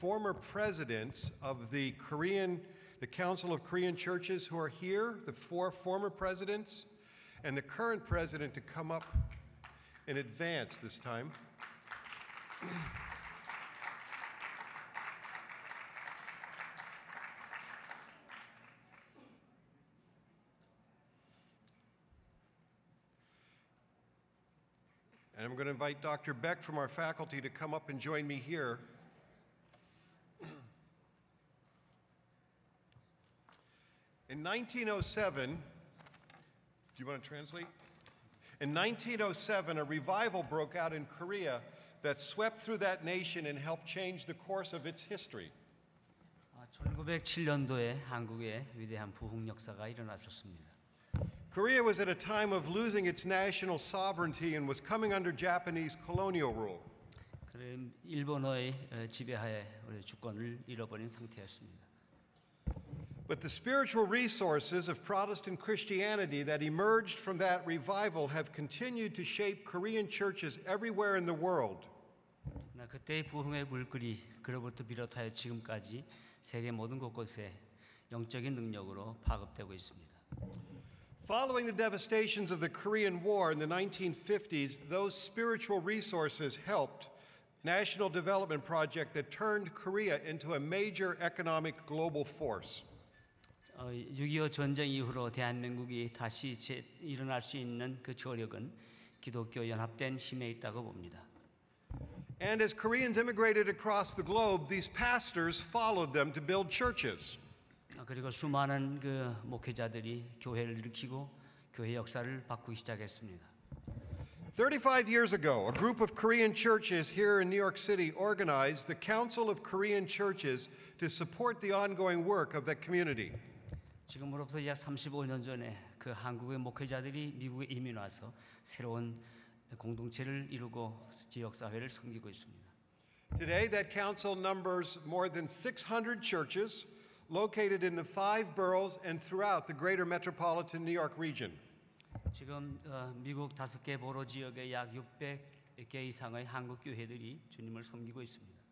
former presidents of the Korean, the Council of Korean Churches who are here, the four former presidents, and the current president to come up in advance this time. And I'm going to invite Dr. Beck from our faculty to come up and join me here. In 1907, do you want to translate? In 1907, a revival broke out in Korea that swept through that nation and helped change the course of its history. 1907년도에 한국에 위대한 부흥 역사가 일어났었습니다. Korea was at a time of losing its national sovereignty and was coming under Japanese colonial rule. 그럼 일본어의 어, 지배하에 우리 주권을 잃어버린 상태였습니다. But the spiritual resources of Protestant Christianity that emerged from that revival have continued to shape Korean churches everywhere in the world. 그러나 그때의 부흥의 물결이 그로부터 비롯하여 지금까지 세계 모든 곳곳에 영적인 능력으로 파급되고 있습니다. Following the devastations of the Korean War in the 1950s, those spiritual resources helped National Development Project that turned Korea into a major economic global force. 어, 6.25 전쟁 이후로 대한민국이 다시 재, 일어날 수 있는 그 저력은 기독교 연합된 힘에 있다고 봅니다. And as Koreans immigrated across the globe, these pastors followed them to build churches. 어, 그리고 수많은 그 목회자들이 교회를 일으키고 교회 역사를 바꾸기 시작했습니다. 35 years ago, a group of Korean churches here in New York City organized the Council of Korean Churches to support the ongoing work of that community. 지금으로부터 약 35년 전에 그 한국의 목회자들이 미국에 이민 와서 새로운 공동체를 이루고 지역 사회를 섬기고 있습니다. Today, that council numbers more than 600 churches located in the five boroughs and throughout the greater metropolitan New York region. 지금 어, 미국 다섯 개 보로 지역에 약 600개 이상의 한국 교회들이 주님을 섬기고 있습니다.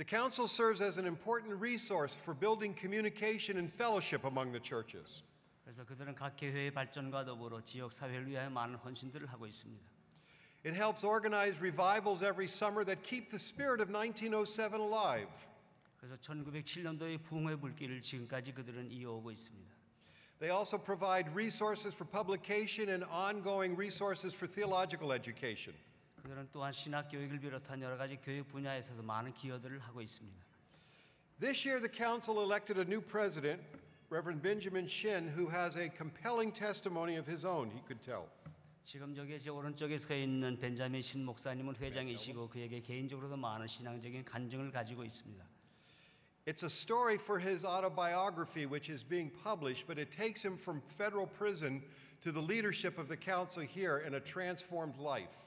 The council serves as an important resource for building communication and fellowship among the churches. 그래서 그들은 각 교회의 발전과 더불어 지역 사회를 위하여 많은 헌신들을 하고 있습니다. It helps organize revivals every summer that keep the spirit of 1907 alive. 그래서 1907년도의 부흥의 불길을 지금까지 그들은 이어오고 있습니다. They also provide resources for publication and ongoing resources for theological education. 그들은 또한 신학 교육을 비롯한 여러 가지 교육 분야에 있어서 많은 기여들을 하고 있습니다. This year, the council elected a new president, Reverend Benjamin Shin, who has a compelling testimony of his own, he could tell. 지금 저기 제 오른쪽에 서 있는 벤자민 신 목사님은 회장이시고 그에게 개인적으로도 많은 신앙적인 간증을 가지고 있습니다. It's a story for his autobiography, which is being published, but it takes him from federal prison to the leadership of the council here in a transformed life.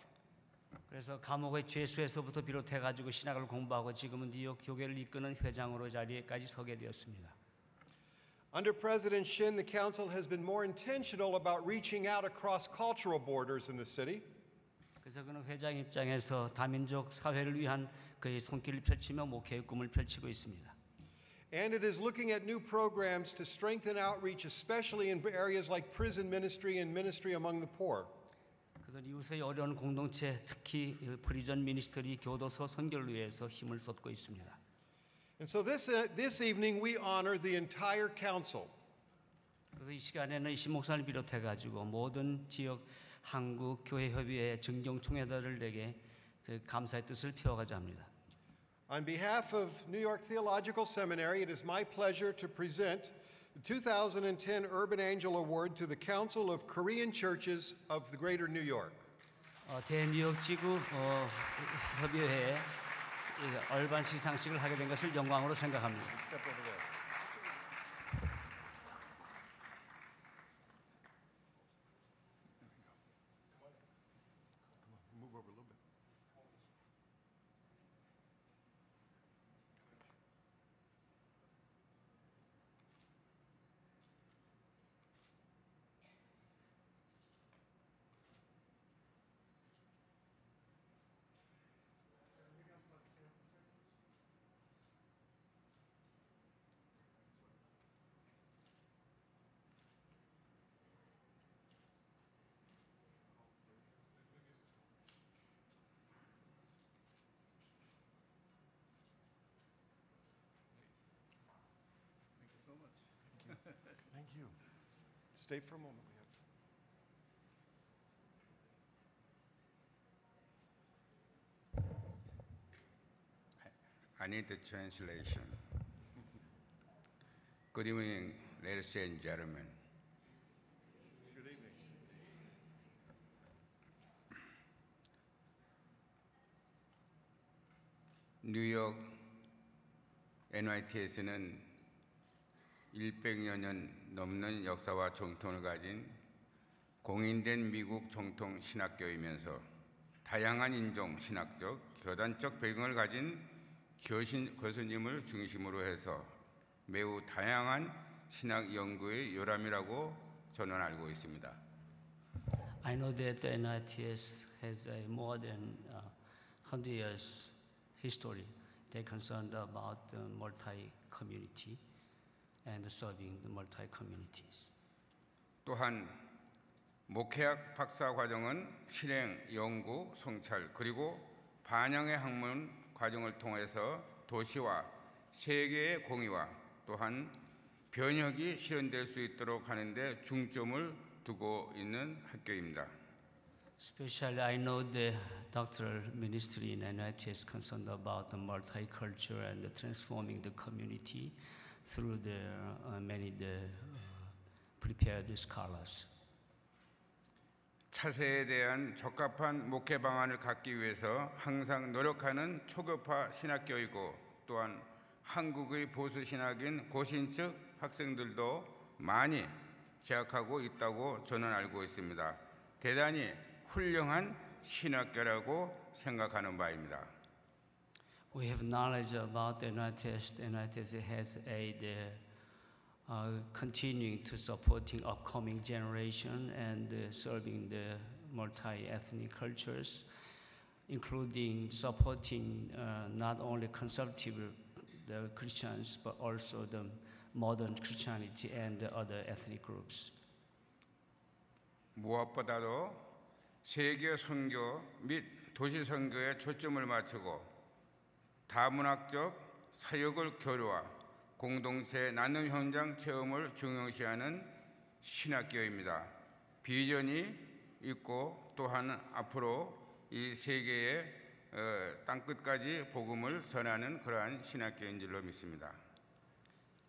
그래서 감옥의 죄수에서부터 비롯해 가지고 신학을 공부하고 지금은 뉴욕 교회를 이끄는 회장으로 자리에까지 서게 되었습니다. Under President Shin, the council has been more intentional about reaching out across cultural borders in the city. 그래서 그는 회장 입장에서 다민족 사회를 위한 그의 손길을 펼치며 목회의 꿈을 펼치고 있습니다. And it is looking at new programs to strengthen outreach, especially in areas like prison ministry and ministry among the poor. 그들 이웃의 어려운 공동체, 특히 프리전 미니스터리 교도소 선교를 위해서 힘을 쏟고 있습니다. And so this, uh, this evening we honor the entire council. 그래서 이 시간에는 이신 목사를 비롯해 가지고 모든 지역 한국 교회 협의회 정경 총회들에게 그 감사의 뜻을 표하고자 합니다. On behalf of New York Theological Seminary, it is my pleasure to present the 2010 Urban Angel Award to the Council of Korean Churches of the Greater New York. 어, 대뉴욕 지구 어, 협의회에 이 얼반 시상식을 하게 된 것을 영광으로 생각합니다. you. Stay for a moment. We have. I need the translation. Good evening, ladies and gentlemen. Good evening. 뉴욕 NYT에서는 100여 년 넘는 역사와 정통을 가진 공인된 미국 정통 신학교이면서 다양한 인종, 신학적, 교단적 배경을 가진 교신, 교수님을 중심으로 해서 매우 다양한 신학 연구의 요람이라고 저는 알고 있습니다. I know that NITS has a more than uh, 100 years history. They're concerned about the multi-community and serving the multi-communities. 또한 목회학 박사 과정은 실행, 연구, 성찰 그리고 반영의 학문 과정을 통해서 도시와 세계의 공의와 또한 변혁이 실현될 수 있도록 하는데 중점을 두고 있는 학교입니다. Especially, I know the doctoral ministry in NIT is concerned about the multicultural and the transforming the community through the uh, many the uh, prepared scholars. 차세에 대한 적합한 목회 방안을 갖기 위해서 항상 노력하는 초급화 신학교이고 또한 한국의 보수 신학인 고신측 학생들도 많이 재학하고 있다고 저는 알고 있습니다. 대단히 훌륭한 신학교라고 생각하는 바입니다. We have knowledge about the NITS. The NITS has a the, uh, continuing to supporting upcoming generation and uh, serving the multi-ethnic cultures, including supporting uh, not only conservative the Christians but also the modern Christianity and the other ethnic groups. 무엇보다도 세계 선교 및 도시 선교에 초점을 맞추고 다문학적 사역을 교류와 공동체 나눔 현장 체험을 중요시하는 신학교입니다. 비전이 있고 또한 앞으로 이 세계의 어, 땅끝까지 복음을 전하는 그러한 신학교인 줄로 믿습니다.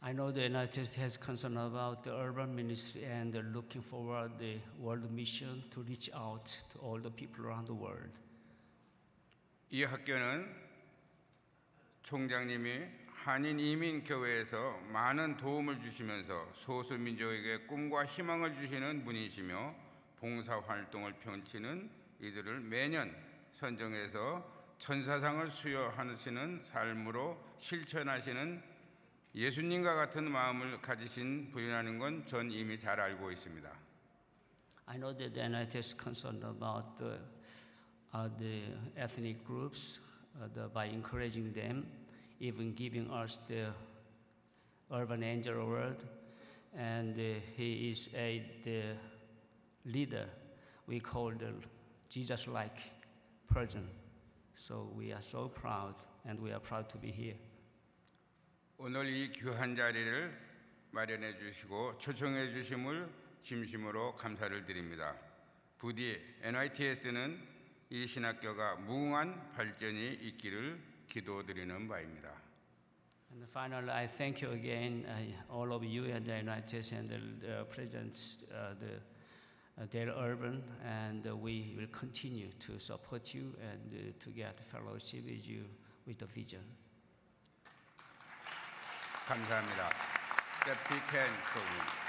I know the States has concern about the urban ministry and looking forward the world mission to reach out to all the people around the world. 이 학교는 총장님이 한인 이민 교회에서 많은 도움을 주시면서 소수 민족에게 꿈과 희망을 주시는 분이시며 봉사 활동을 펼치는 이들을 매년 선정해서 천사상을 수여하시는 삶으로 실천하시는 예수님과 같은 마음을 가지신 분이라는 건 전 이미 잘 알고 있습니다. I know that the States is concerned about the, uh, the ethnic groups uh, the, by encouraging them, even giving us the urban angel award, and uh, he is a the leader we call the Jesus-like person. So we are so proud, and we are proud to be here. 오늘 이 귀한 자리를 마련해 주시고 초청해 주심을 진심으로 감사를 드립니다. 부디 NYTS는 이 신학교가 무궁한 발전이 있기를 기도드리는 바입니다. And finally, I thank you again, uh, all of you and the United States and the uh, President, uh, the uh, Dale Urban, and uh, we will continue to support you and uh, to get fellowship with you with the vision. 감사합니다. Deputy Ken Tobin.